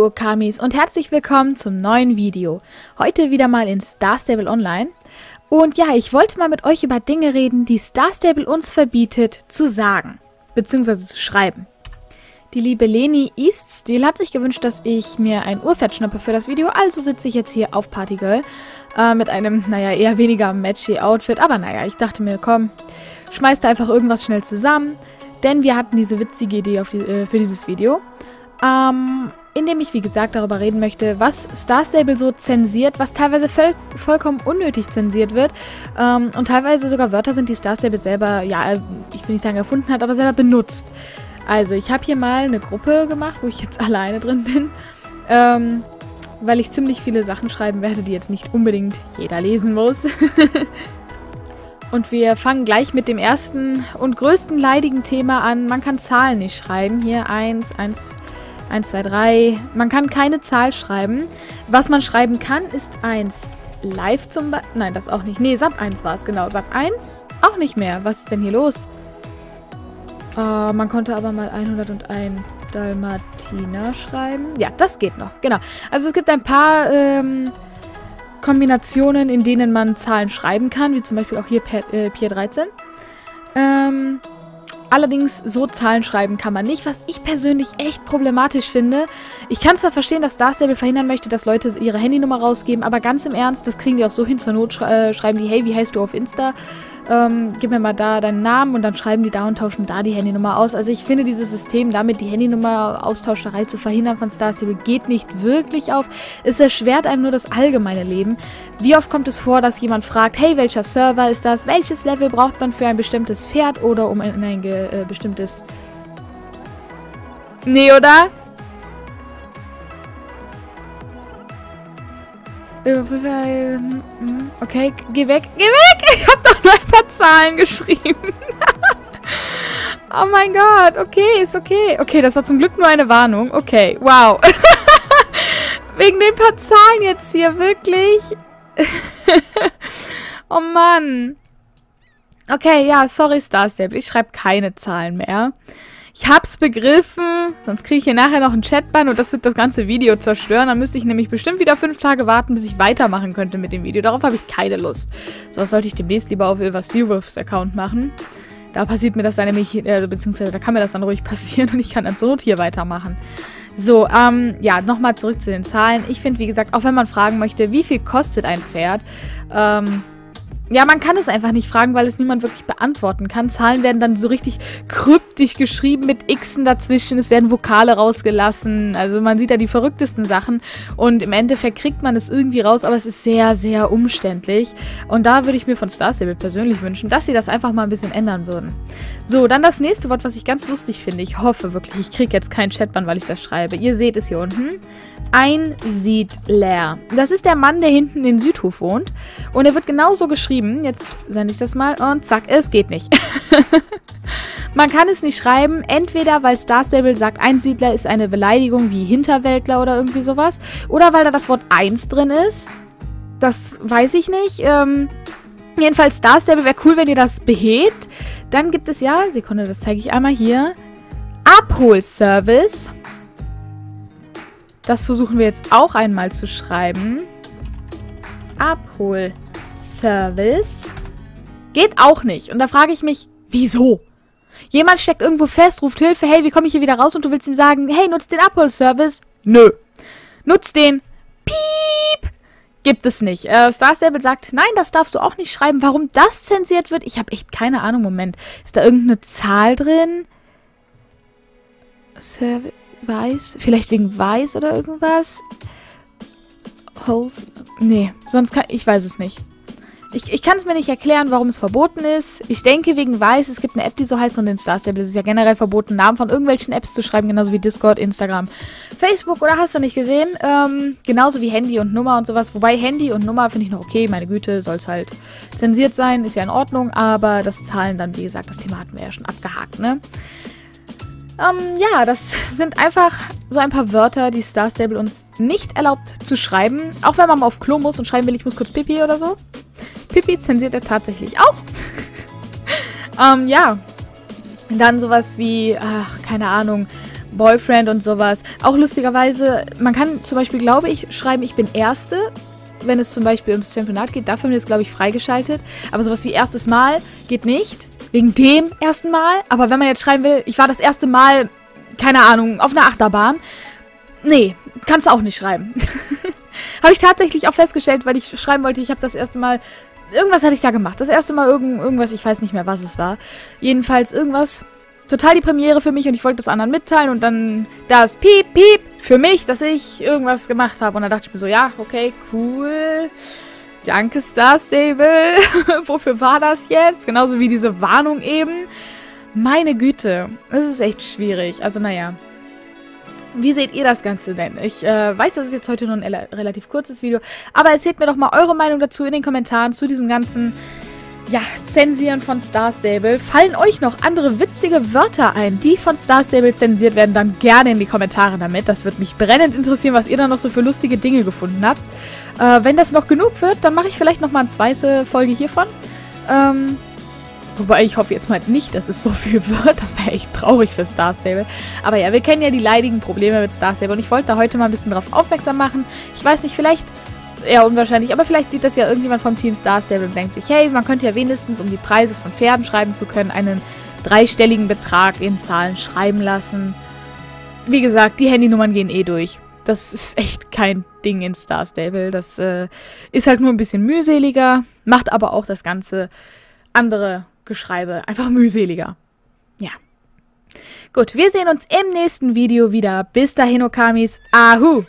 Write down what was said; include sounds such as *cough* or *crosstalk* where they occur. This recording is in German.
Okamis und herzlich willkommen zum neuen Video. Heute wieder mal in Star Stable Online. Und ja, ich wollte mal mit euch über Dinge reden, die Star Stable uns verbietet zu sagen, beziehungsweise zu schreiben. Die liebe Leni Eaststil hat sich gewünscht, dass ich mir ein Urpferd schnappe für das Video, also sitze ich jetzt hier auf Partygirl äh, mit einem, naja, eher weniger matchy Outfit, aber naja, ich dachte mir, komm, schmeiß da einfach irgendwas schnell zusammen, denn wir hatten diese witzige Idee die, äh, für dieses Video. Ähm, in dem ich, wie gesagt, darüber reden möchte, was Star Stable so zensiert, was teilweise voll, vollkommen unnötig zensiert wird ähm, und teilweise sogar Wörter sind, die Star Stable selber, ja, ich will nicht sagen erfunden hat, aber selber benutzt. Also, ich habe hier mal eine Gruppe gemacht, wo ich jetzt *laughs* alleine drin bin, ähm, weil ich ziemlich viele Sachen schreiben werde, die jetzt nicht unbedingt jeder lesen muss. *laughs* Und wir fangen gleich mit dem ersten und größten leidigen Thema an. Man kann Zahlen nicht schreiben. Hier 1, 1, 1, 2, 3. Man kann keine Zahl schreiben. Was man schreiben kann, ist 1 live zum Beispiel. Nein, das auch nicht. Nee, Sat 1 war es, genau. Sat 1 auch nicht mehr. Was ist denn hier los? Uh, man konnte aber mal 101 Dalmatiner schreiben. Ja, das geht noch. Genau. Also es gibt ein paar ähm, Kombinationen, in denen man Zahlen schreiben kann, wie zum Beispiel auch hier per, äh, Pier 13. Ähm, Allerdings so Zahlen schreiben kann man nicht, was ich persönlich echt problematisch finde. Ich kann zwar verstehen, dass Star Stable verhindern möchte, dass Leute ihre Handynummer rausgeben, aber ganz im Ernst, das kriegen die auch so hin. Zur Not äh, schreiben die, hey, wie heißt du auf Insta? Ähm, gib mir mal da deinen Namen und dann schreiben die da und tauschen da die Handynummer aus. Also ich finde dieses System, damit die Handynummer-Austauscherei zu verhindern von Star Stable, geht nicht wirklich auf. Es erschwert einem nur das allgemeine Leben. Wie oft kommt es vor, dass jemand fragt, hey, welcher Server ist das? Welches Level braucht man für ein bestimmtes Pferd oder um in ein äh, bestimmtes... Nee, oder? Ähm, okay, geh weg. Geh weg! *laughs* Ich hab doch nur ein paar Zahlen geschrieben. *laughs* oh mein Gott. Okay, ist okay. Okay, das war zum Glück nur eine Warnung. Okay, wow. *laughs* Wegen den paar Zahlen jetzt hier, wirklich. oh Mann. Okay, ja, sorry, Starstable. Ich schreibe keine Zahlen mehr. Ich hab's begriffen. Sonst kriege ich hier nachher noch einen Chatban und das wird das ganze Video zerstören. Dann müsste ich nämlich bestimmt wieder fünf Tage warten, bis ich weitermachen könnte mit dem Video. Darauf habe ich keine Lust. So, was sollte ich demnächst lieber auf Ilva Steelwolfs Account machen. Da passiert mir das dann nämlich, äh, beziehungsweise da kann mir das dann ruhig *laughs* passieren und ich kann dann zur Not hier weitermachen. So, ähm, ja, nochmal zurück zu den Zahlen. Ich finde, wie gesagt, auch wenn man fragen möchte, wie viel kostet ein Pferd, ähm, ja, man kann es einfach nicht fragen, weil es niemand wirklich beantworten kann. Zahlen werden dann so richtig kryptisch geschrieben mit Xen dazwischen. Es werden Vokale rausgelassen. Also man sieht da die verrücktesten Sachen. Und im Endeffekt kriegt man es irgendwie raus, aber es ist sehr, sehr umständlich. Und da würde ich mir von Star Stable persönlich wünschen, dass sie das einfach mal ein bisschen ändern würden. So, dann das nächste Wort, was ich ganz lustig finde. Ich hoffe wirklich, ich kriege jetzt keinen Chatbann, weil ich das schreibe. Ihr seht es hier unten. Einsiedler. Das ist der Mann, der hinten in Südhof wohnt. Und er wird genauso geschrieben. Jetzt sende ich das mal und zack, es geht nicht. *laughs* Man kann es nicht schreiben, entweder weil Star Stable sagt, Einsiedler ist eine Beleidigung wie Hinterwäldler oder irgendwie sowas. Oder weil da das Wort 1 drin ist. Das weiß ich nicht. Ähm, jedenfalls Star Stable wäre cool, wenn ihr das behebt. Dann gibt es ja, Sekunde, das zeige ich einmal hier. Abholservice. Das versuchen wir jetzt auch einmal zu schreiben. Abholservice. Geht auch nicht. Und da frage ich mich, wieso? Jemand steckt irgendwo fest, ruft Hilfe, hey, wie komme ich hier wieder raus? Und du willst ihm sagen, hey, nutzt den Abholservice? Nö. Nutzt den. Piep. Gibt es nicht. Äh, Star Stable sagt, nein, das darfst du auch nicht schreiben. Warum das zensiert wird? Ich habe echt keine Ahnung. Moment. Ist da irgendeine Zahl drin? Service. Weiß? Vielleicht wegen Weiß oder irgendwas? Holes? Nee, sonst kann ich weiß es nicht. Ich, ich kann es mir nicht erklären, warum es verboten ist. Ich denke wegen Weiß, es gibt eine App, die so heißt und in Star Stable ist es ja generell verboten, Namen von irgendwelchen Apps zu schreiben, genauso wie Discord, Instagram, Facebook oder hast du nicht gesehen. Ähm, genauso wie Handy und Nummer und sowas. Wobei Handy und Nummer finde ich noch okay, meine Güte, soll es halt zensiert sein, ist ja in Ordnung, aber das Zahlen dann, wie gesagt, das Thema hatten wir ja schon abgehakt, ne? Ähm, ja, das *laughs* sind einfach so ein paar Wörter, die Star Stable uns nicht erlaubt zu schreiben. Auch wenn man mal auf Klo muss und schreiben will, ich muss kurz Pipi oder so. Pipi zensiert er tatsächlich auch. *laughs* ähm, ja. Dann sowas wie, ach, keine Ahnung, Boyfriend und sowas. Auch lustigerweise, man kann zum Beispiel, glaube ich, schreiben, ich bin Erste, wenn es zum Beispiel ums Championat geht. Dafür ist, glaube ich, freigeschaltet. Aber sowas wie erstes Mal geht nicht. Wegen dem ersten Mal. Aber wenn man jetzt schreiben will, ich war das erste Mal, keine Ahnung, auf einer Achterbahn. Nee, kannst du auch nicht schreiben. *laughs* habe ich tatsächlich auch festgestellt, weil ich schreiben wollte, ich habe das erste Mal irgendwas hatte ich da gemacht. Das erste Mal irgend, irgendwas, ich weiß nicht mehr, was es war. Jedenfalls irgendwas. Total die Premiere für mich und ich wollte das anderen mitteilen und dann das Piep, Piep für mich, dass ich irgendwas gemacht habe. Und dann dachte ich mir so, ja, okay, cool. Danke, Star Stable. *laughs* Wofür war das jetzt? Genauso wie diese Warnung eben. Meine Güte, das ist echt schwierig. Also, naja. Wie seht ihr das Ganze denn? Ich äh, weiß, das ist jetzt heute nur ein relativ kurzes Video, aber erzählt mir doch mal eure Meinung dazu in den Kommentaren zu diesem ganzen, ja, Zensieren von Star Stable. Fallen euch noch andere witzige Wörter ein, die von Star Stable zensiert werden, dann gerne in die Kommentare damit. Das würde mich brennend interessieren, was ihr da noch so für lustige Dinge gefunden habt. Äh, wenn das noch genug wird, dann mache ich vielleicht noch mal eine zweite Folge hiervon. Ähm, Wobei ich hoffe jetzt mal nicht, dass es so viel wird. Das wäre echt traurig für Star Stable. Aber ja, wir kennen ja die leidigen Probleme mit Star Stable und ich wollte da heute mal ein bisschen drauf aufmerksam machen. Ich weiß nicht, vielleicht eher unwahrscheinlich, aber vielleicht sieht das ja irgendjemand vom Team Star Stable und denkt sich, hey, man könnte ja wenigstens, um die Preise von Pferden schreiben zu können, einen dreistelligen Betrag in Zahlen schreiben lassen. Wie gesagt, die Handynummern gehen eh durch. Das ist echt kein Ding in Star Stable. Das äh, ist halt nur ein bisschen mühseliger, macht aber auch das ganze andere Geschreibe einfach mühseliger. Ja. Gut, wir sehen uns im nächsten Video wieder. Bis dahin, Okamis. Ahu!